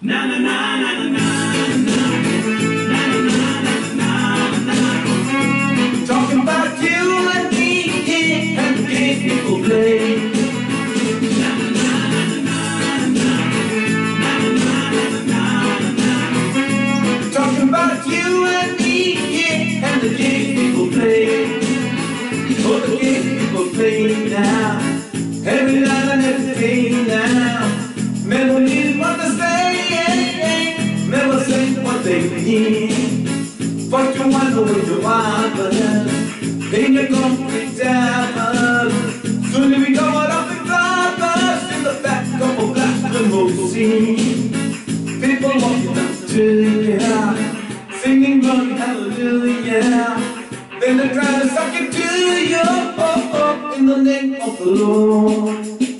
na na na na na na na Talking about you and me yeah, and the games people play. Talking about you and me yeah, and the games people play. Oh, the games people play now. Every night. But you wonder what's happening in the concrete tavern. Soon to be going up in robbers in the back of a black limousine. People walking up to you, yeah. singing run hallelujah. Then the driver sucking to you oh, oh, in the name of the Lord.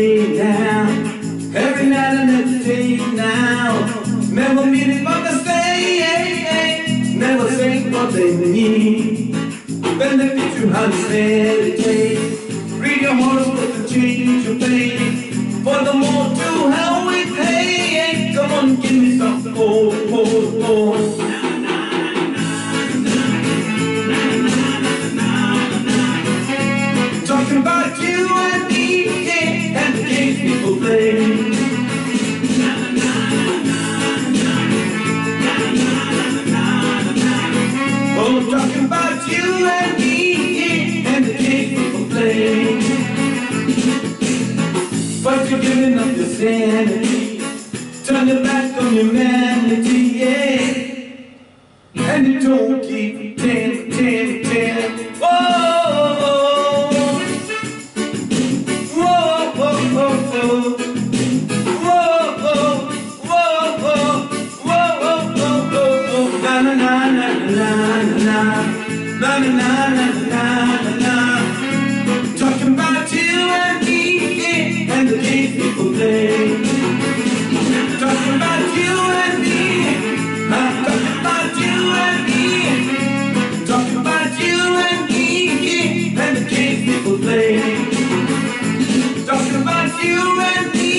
Play now. Every night and every day now. Never meaning what they say. Never say what they mean. Then they teach you how to meditate. Read your horoscope and change your fate. For the more to hell we pay. Come on, give me some more, more, more. Talking about you and me, yeah, and the games people play. Oh, talking about you and me, and the games people play. But you're giving up your sanity, turn your back on humanity, yeah. And you don't keep ten, ten, na na na na na na na. Talking about you and me yeah, and the games people play. Talking about you and me. I'm talking about you and me. Talking about you and me yeah, and the games people play. Talking about you and me.